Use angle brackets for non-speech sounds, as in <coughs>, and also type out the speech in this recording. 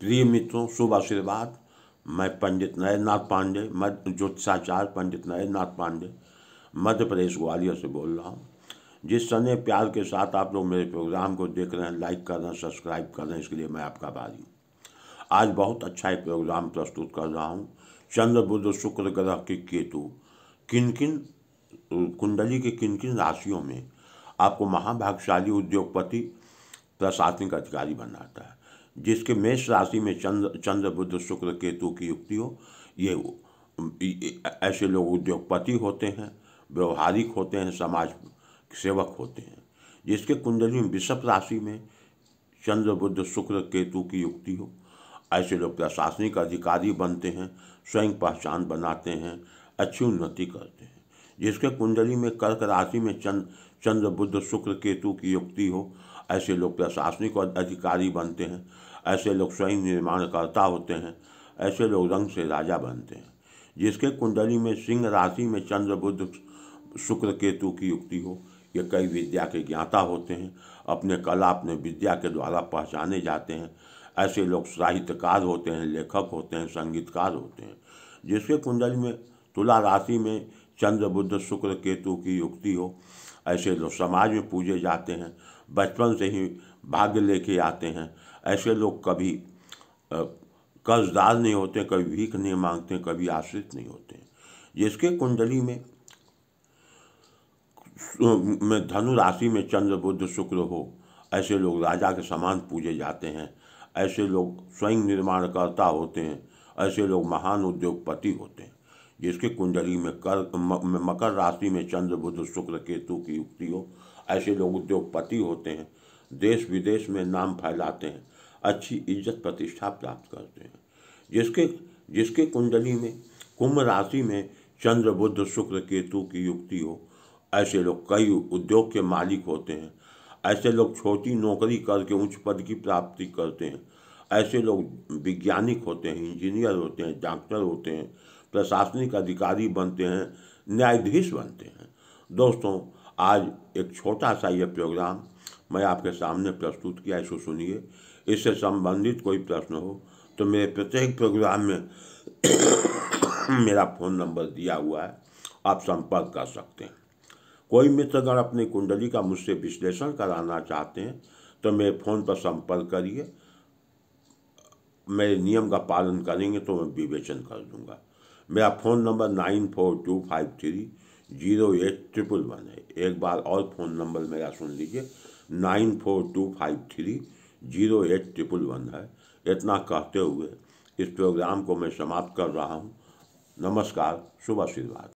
प्रिय मित्रों, शुभ आशीर्वाद। मैं पंडित नरेंद्रनाथ पांडे, मध्य ज्योतिषाचार्य पंडित नरेंद्रनाथ पांडे, मध्य प्रदेश ग्वालियर से बोल रहा हूँ। जिस समय प्यार के साथ आप लोग मेरे प्रोग्राम को देख रहे हैं, लाइक कर रहे हैं, सब्सक्राइब कर रहे हैं, इसके लिए मैं आपका आभारी हूँ। आज बहुत अच्छा एक प्रोग्राम प्रस्तुत कर रहा हूँ। चंद्र बुद्ध शुक्र, ग्रह के केतु किन किन कुंडली के किन किन राशियों में आपको महाभागशाली उद्योगपति, प्रशासनिक अधिकारी बनाता है। जिसके मेष राशि में चंद्र चंद्र बुद्ध शुक्र, केतु की युक्ति हो ये, ऐसे लोग उद्योगपति होते हैं, व्यवहारिक होते हैं, समाज सेवक होते हैं, जिसके कुंडली में विषभ राशि में चंद्र बुद्ध शुक्र, केतु की युक्ति हो ऐसे लोग प्रशासनिक अधिकारी बनते हैं, स्वयं पहचान बनाते हैं, अच्छी उन्नति करते हैं, जिसके कुंडली में कर्क राशि में चंद, चंद्र बुद्ध शुक्र, केतु की युक्ति हो ऐसे लोग प्रशासनिक अधिकारी बनते हैं ऐसे लोग स्वयं निर्माणकर्ता होते हैं, ऐसे लोग रंग से राजा बनते हैं, जिसके कुंडली में सिंह राशि में चंद्र बुद्ध शुक्र, केतु की युक्ति हो। ये कई विद्या के ज्ञाता होते हैं, अपने कला, अपने विद्या के द्वारा पहचाने जाते हैं। ऐसे लोग साहित्यकार होते हैं, लेखक होते हैं, संगीतकार होते हैं, जिसके कुंडली में तुला राशि में चंद्र बुद्ध शुक्र, केतु की युक्ति हो। ऐसे लोग समाज में पूजे जाते हैं। बचपन से ही भाग्य लेके आते हैं। ऐसे लोग कभी कर्जदार नहीं होते, कभी भीख नहीं मांगते, कभी आश्रित नहीं होते। जिसके कुंडली में में धनु राशि में चंद्र बुद्ध शुक्र हो, ऐसे लोग राजा के समान पूजे जाते हैं। ऐसे लोग स्वयं निर्माणकर्ता होते हैं। ऐसे लोग महान उद्योगपति होते हैं। जिसके कुंडली में कर मकर राशि में चंद्र बुद्ध शुक्र, केतु की युक्ति हो, ऐसे लोग उद्योगपति होते हैं। देश विदेश में नाम फैलाते हैं, अच्छी इज़्ज़त प्रतिष्ठा प्राप्त करते हैं। जिसके जिसके कुंडली में, कुंभ राशि में चंद्र बुद्ध शुक्र, केतु की युक्ति हो, ऐसे लोग कई उद्योग के मालिक होते हैं। ऐसे लोग छोटी नौकरी करके उच्च पद की प्राप्ति करते हैं। ऐसे लोग वैज्ञानिक होते हैं, इंजीनियर होते हैं, डॉक्टर होते हैं, प्रशासनिक अधिकारी बनते हैं, न्यायाधीश बनते हैं। दोस्तों, आज एक छोटा सा यह प्रोग्राम मैं आपके सामने प्रस्तुत किया, इसको सुनिए। इससे संबंधित कोई प्रश्न हो तो मेरे प्रत्येक प्रोग्राम में <coughs> मेरा फ़ोन नंबर दिया हुआ है, आप संपर्क कर सकते हैं। कोई मित्रगण अपनी कुंडली का मुझसे विश्लेषण कराना चाहते हैं तो मेरे फ़ोन पर संपर्क करिए। मेरे नियम का पालन करेंगे तो मैं विवेचन कर दूँगा। मेरा phone number nine four two five three zero eight triple one है। एक बार और फ़ोन नंबर मेरा सुन लीजिए। Nine four two five three zero eight triple one है। इतना कहते हुए इस प्रोग्राम को मैं समाप्त कर रहा हूँ। नमस्कार, शुभ आशीर्वाद।